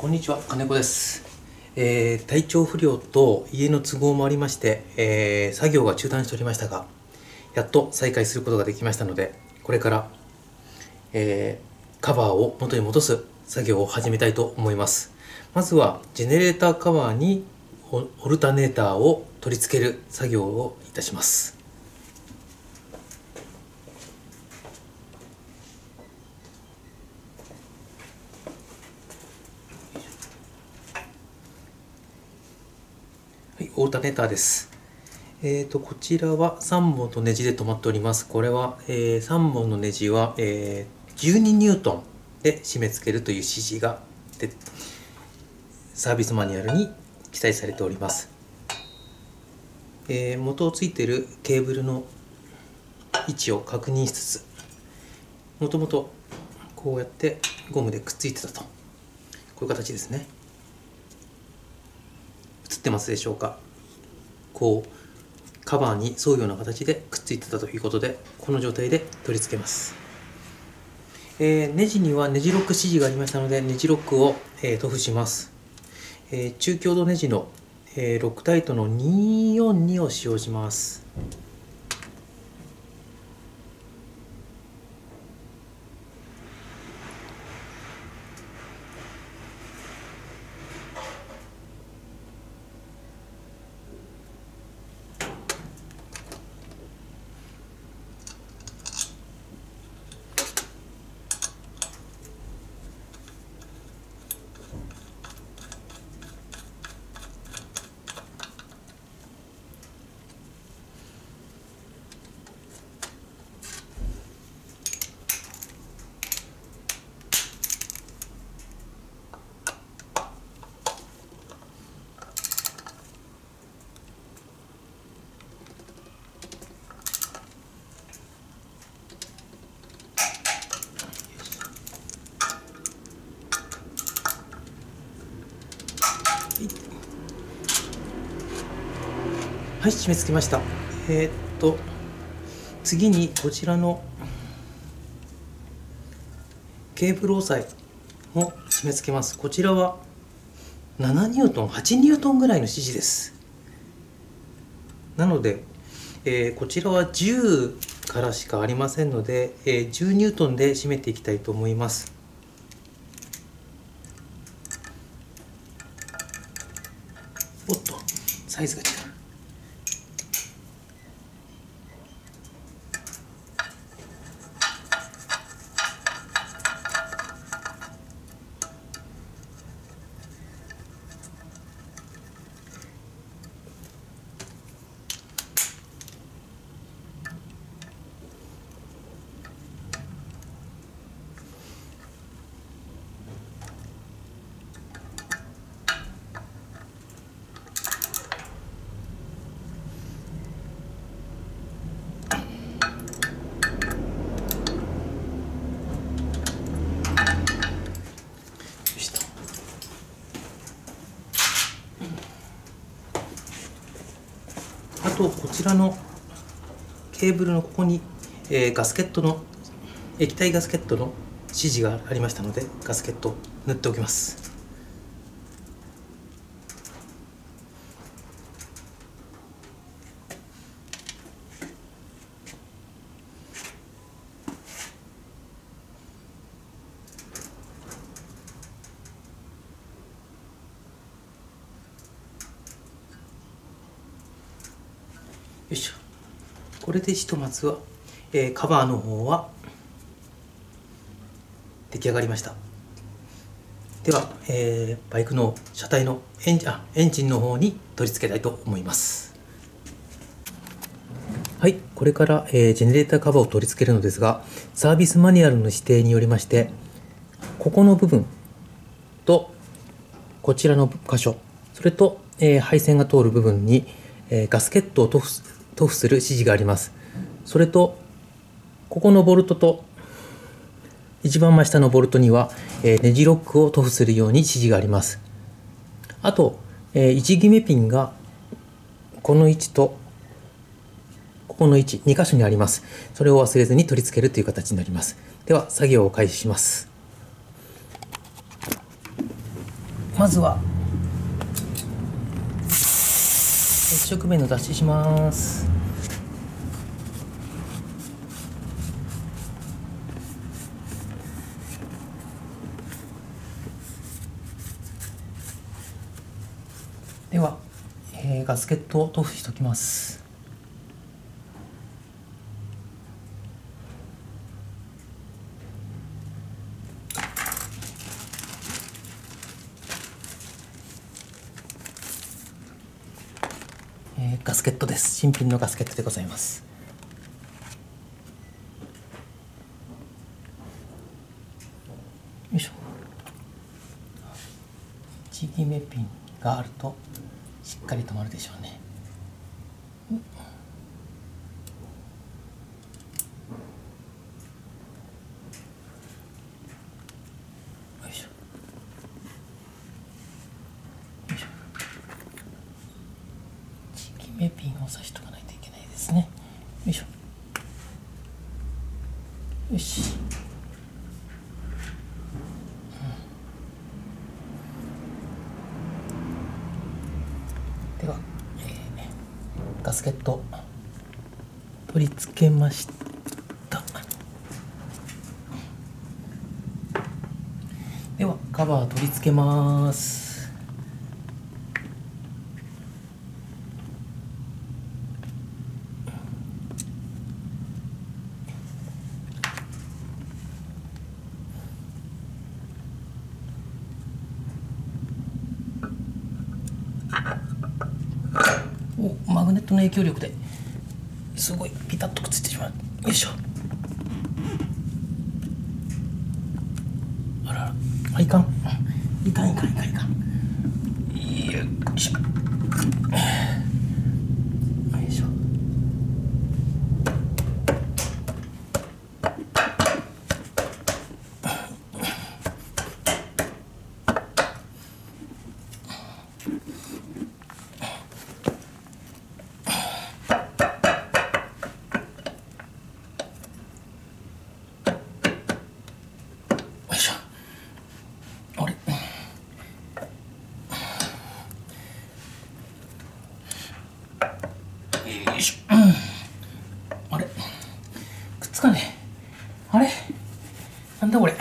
こんにちは金子です、えー体調不良と家の都合もありまして、えー作業が中断しておりましたがやっと再開することができましたのでこれから、えーカバーを元に戻す作業を始めたいと思います。まずはジェネレーターカバーにオオルタネーターを取り付ける作業をいたします。オルタネーターです。えー、とこちらは3本のネジで止まっております。これは、え3本のネジは、えー12ニュートンで締め付けるという指示がでサービスマニュアルに記載されております。えー元をついているケーブルの位置を確認しつつもともとこうやってゴムでくっついてたとこういう形ですね。映ってますでしょうか？こうカバーに沿うような形でくっついてたということでこの状態で取り付けます、えーネジにはネジロック指示がありましたのでネジロックを、えー塗布します、えー中強度ネジの、えーロックタイトの242を使用します。はい締め付けました。えーっと次にこちらのケーブル押さえを締め付けます。こちらは7ニュートン8ニュートンぐらいの指示です。なので、えーこちらは10からしかありませんので、えー10ニュートンで締めていきたいと思います。おっとサイズが違う。ちらのケーブルのここに、えーガスケットの液体ガスケットの指示がありましたのでガスケットを塗っておきます。これでひとまずは、えーカバーの方は出来上がりました。では、えーバイクの車体のエンジあエンジンの方に取り付けたいと思います。はいこれから、えージェネレーターカバーを取り付けるのですがサービスマニュアルの指定によりましてここの部分とこちらの箇所それと、えー配線が通る部分に、えーガスケットを塗布す塗布する指示があります。それとここのボルトと一番真下のボルトには、えネジロックを塗布するように指示があります。あと、え位置決めピンがこの位置とここの位置2箇所にあります。それを忘れずに取り付けるという形になります。では作業を開始します。まずは接触面の脱脂します。では、えー、ガスケットを塗布しておきます。ガスケットです。新品のガスケットでございます。よいしょ。ちぎめピンがあるとしっかり止まるでしょうね。よいしょよいしょちぎめピンを刺しとかないといけないですね。よいしょ。よし。では、えーガスケット取り付けました。ではカバー取り付けます。おマグネットの影響力ですごいピタッとくっついてしまう。よいしょ。あらら。あいかん。いかんいかんいかんいかん。よいしょよいしょよいしょあれよいしょ、うんあれくっつかねえあれ？なんだこれ？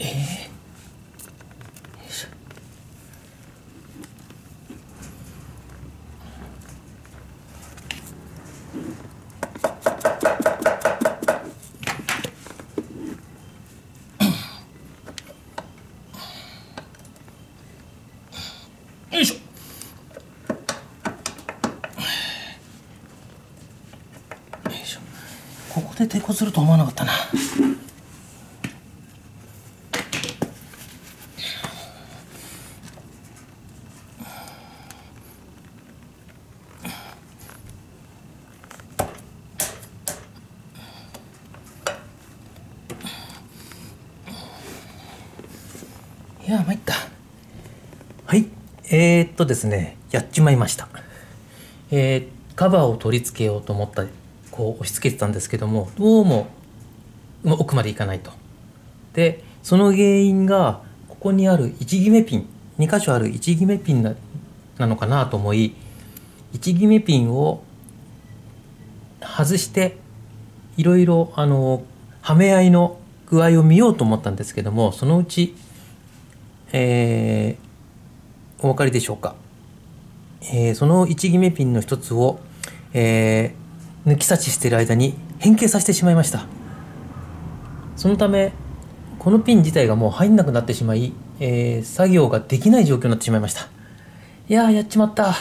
よいしょ。よいしょ。ここで手こずると思わなかったな。いや参った。はい。えー、っとですねやっちまいました。えーカバーを取り付けようと思ったこう押し付けてたんですけどもどうも奥までいかないと。でその原因がここにある位置決めピン2箇所ある位置決めピンななのかなと思い位置決めピンを外していろいろあのはめ合いの具合を見ようと思ったんですけどもそのうち、えーお分かりでしょうか、えーその位置決めピンの一つを、えー抜き差ししている間に変形させてしまいました。そのためこのピン自体がもう入んなくなってしまい、えー作業ができない状況になってしまいました。いやーやっちまった。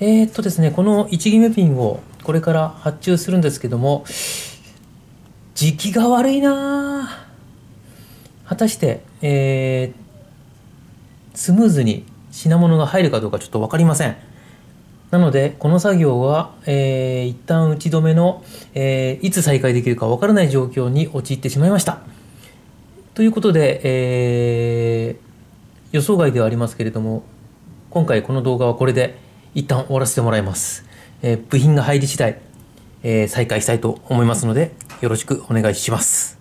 えー、っとですね、この1決めピンをこれから発注するんですけども、時期が悪いな果たして、えー、スムーズに品物が入るかどうかちょっと分かりません。なので、この作業は、えー、一旦打ち止めの、えー、いつ再開できるか分からない状況に陥ってしまいました。ということで、えー、予想外ではありますけれども、今回この動画はこれで一旦終わらせてもらいます。えー、部品が入り次第、えー、再開したいと思いますので、よろしくお願いします。